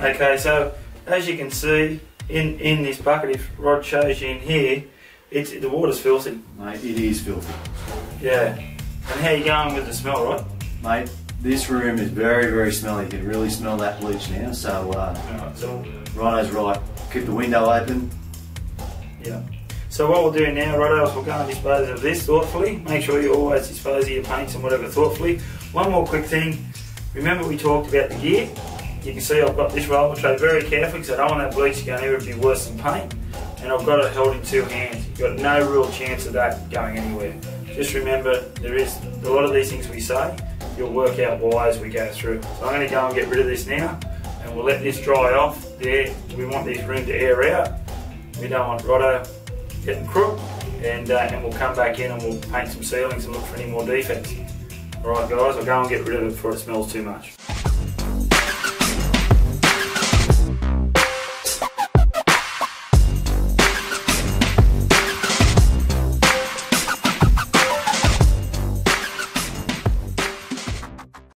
Okay, so as you can see in, in this bucket, if Rod shows you in here, it's the water's filthy. Mate, it is filthy. Yeah. And how you going with the smell, right? Mate, this room is very, very smelly. You can really smell that bleach now. So, uh, so Rhino's right. Keep the window open. yeah. So what we'll do now, Rotto, is we'll go and dispose of this thoughtfully. Make sure you always dispose of your paints and whatever thoughtfully. One more quick thing. Remember we talked about the gear? You can see I've got this roller tray very carefully because I don't want that bleach to go anywhere to be worse than paint. And I've got it held in two hands. You've got no real chance of that going anywhere. Just remember, there is a lot of these things we say, you'll work out why as we go through. So I'm going to go and get rid of this now, and we'll let this dry off. There, we want this room to air out. We don't want Rotto getting crook, and, uh, and we'll come back in and we'll paint some ceilings and look for any more defects. Alright guys, I'll go and get rid of it before it smells too much.